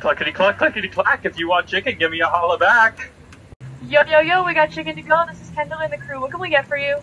Cluckety cluck, cluckety clack. If you want chicken, give me a holla back. Yo, yo, yo, we got chicken to go. This is Kendall and the crew. What can we get for you?